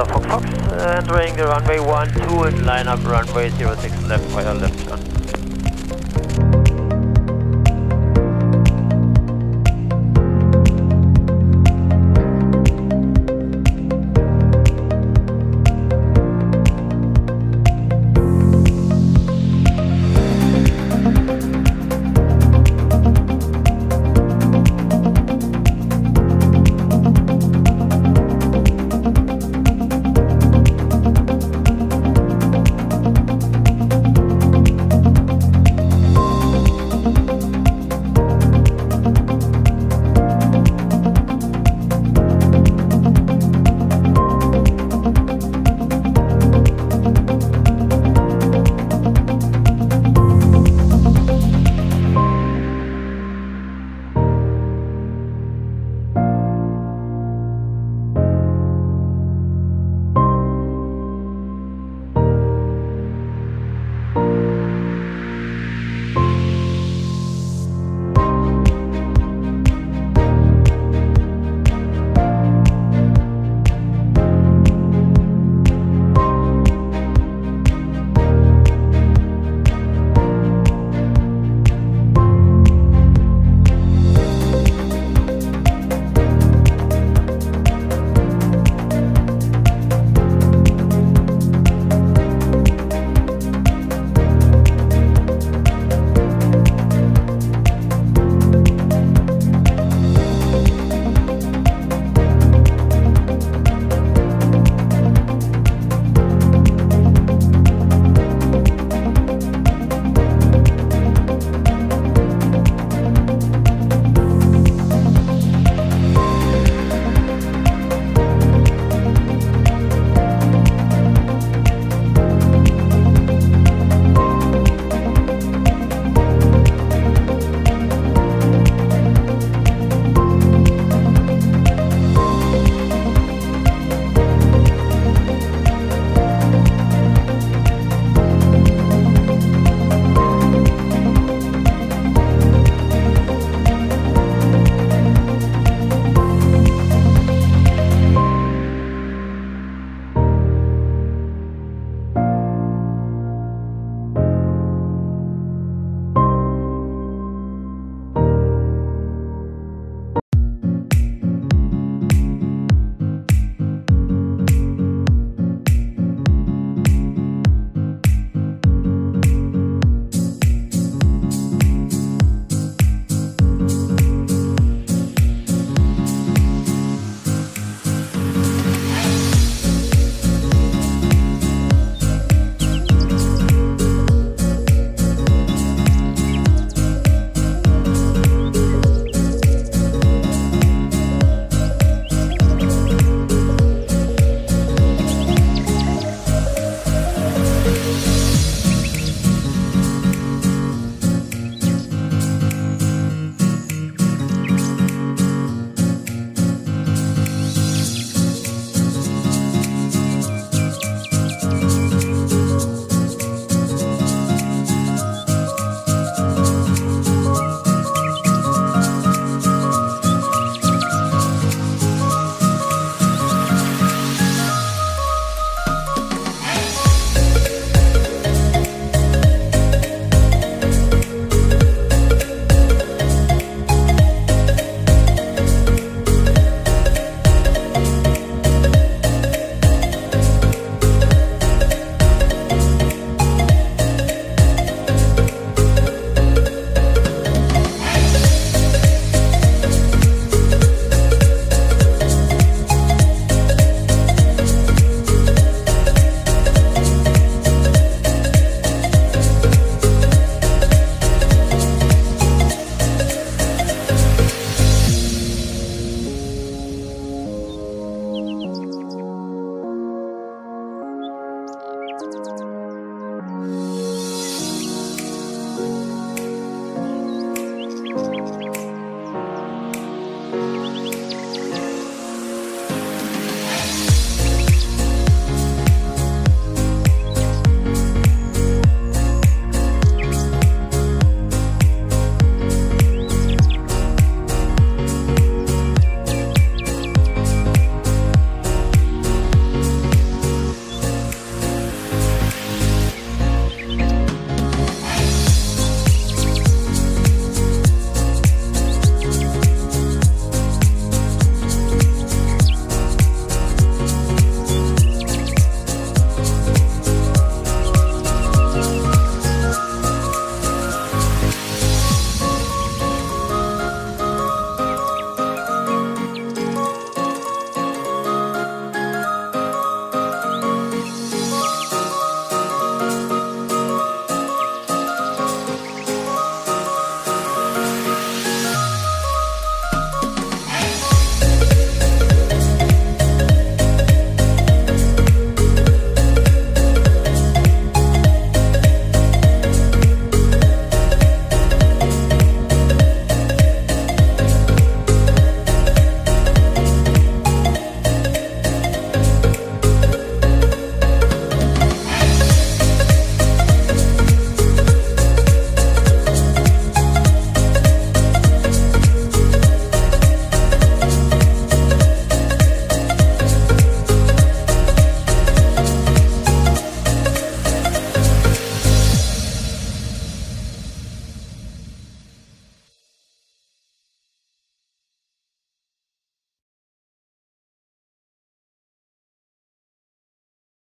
November Fox Fox, uh, entering the runway 12 and line up runway 06 left via left turn.